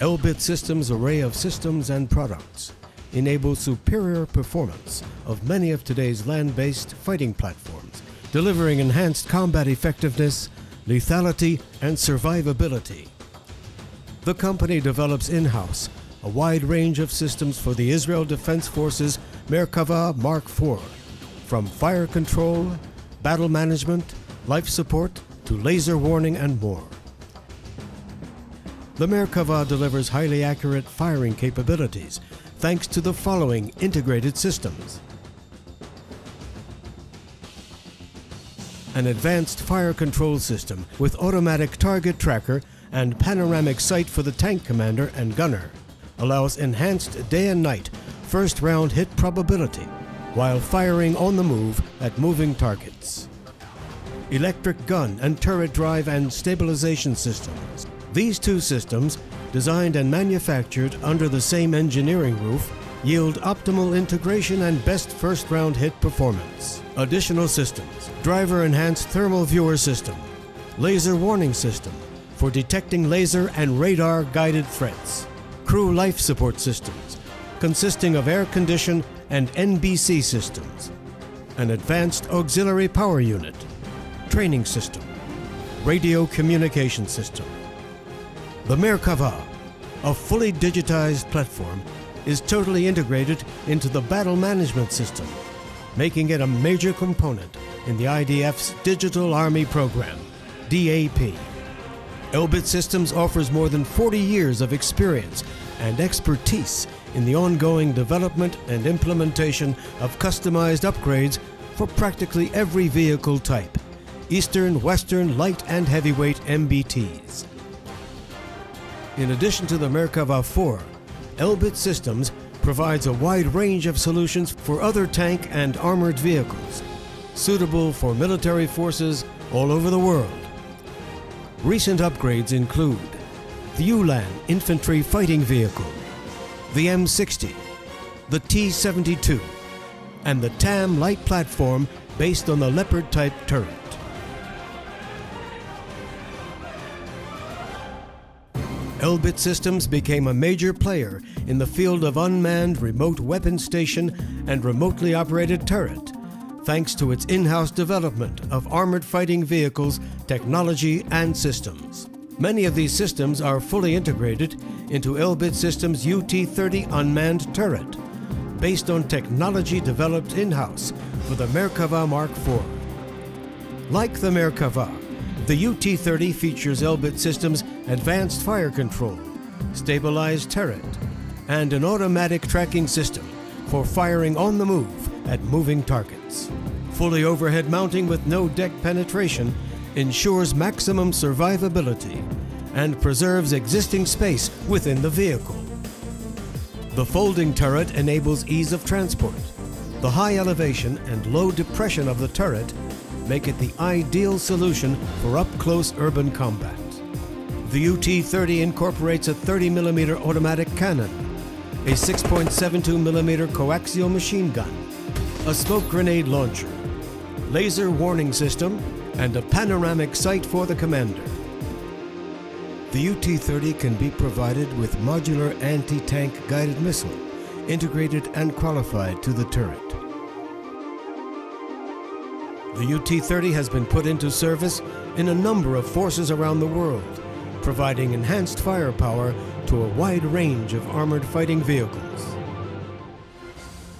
Elbit Systems' array of systems and products enable superior performance of many of today's land-based fighting platforms, delivering enhanced combat effectiveness, lethality, and survivability. The company develops in-house a wide range of systems for the Israel Defense Forces Merkava Mark IV, from fire control, battle management, life support, to laser warning and more. The Merkava delivers highly accurate firing capabilities thanks to the following integrated systems. An advanced fire control system with automatic target tracker and panoramic sight for the tank commander and gunner allows enhanced day and night first round hit probability while firing on the move at moving targets. Electric gun and turret drive and stabilization systems. These two systems, designed and manufactured under the same engineering roof, yield optimal integration and best first round hit performance. Additional systems. Driver enhanced thermal viewer system. Laser warning system for detecting laser and radar guided threats crew life support systems, consisting of air condition and NBC systems, an advanced auxiliary power unit, training system, radio communication system. The Merkava, a fully digitized platform, is totally integrated into the battle management system, making it a major component in the IDF's Digital Army Program, DAP. Elbit Systems offers more than 40 years of experience and expertise in the ongoing development and implementation of customized upgrades for practically every vehicle type, Eastern, Western, light and heavyweight MBTs. In addition to the Merkava 4, Elbit Systems provides a wide range of solutions for other tank and armored vehicles, suitable for military forces all over the world. Recent upgrades include the ULAN infantry fighting vehicle, the M60, the T-72, and the TAM light platform based on the Leopard type turret. Elbit Systems became a major player in the field of unmanned remote weapon station and remotely operated turret, thanks to its in-house development of armored fighting vehicles, technology, and systems. Many of these systems are fully integrated into Elbit Systems UT-30 unmanned turret, based on technology developed in-house for the Merkava Mark IV. Like the Merkava, the UT-30 features Elbit Systems advanced fire control, stabilized turret, and an automatic tracking system for firing on the move at moving targets. Fully overhead mounting with no deck penetration ensures maximum survivability and preserves existing space within the vehicle. The folding turret enables ease of transport. The high elevation and low depression of the turret make it the ideal solution for up-close urban combat. The UT-30 incorporates a 30mm automatic cannon, a 6.72mm coaxial machine gun, a smoke grenade launcher, laser warning system, and a panoramic sight for the commander. The UT-30 can be provided with modular anti-tank guided missile, integrated and qualified to the turret. The UT-30 has been put into service in a number of forces around the world, providing enhanced firepower to a wide range of armored fighting vehicles.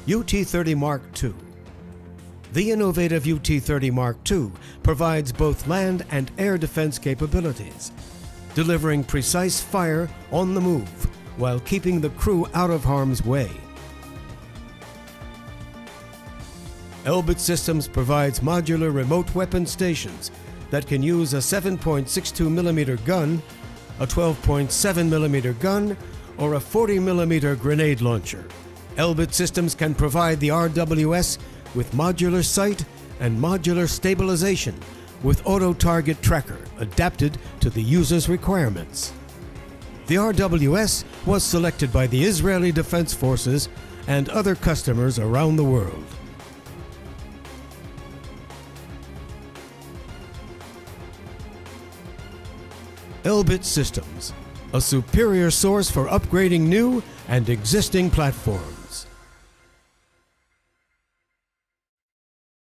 UT-30 Mark II the innovative UT-30 Mark II provides both land and air defense capabilities, delivering precise fire on the move while keeping the crew out of harm's way. Elbit Systems provides modular remote weapon stations that can use a 7.62mm gun, a 12.7mm gun, or a 40mm grenade launcher. Elbit Systems can provide the RWS with modular sight and modular stabilization with auto target tracker adapted to the user's requirements. The RWS was selected by the Israeli Defense Forces and other customers around the world. Elbit Systems, a superior source for upgrading new and existing platforms.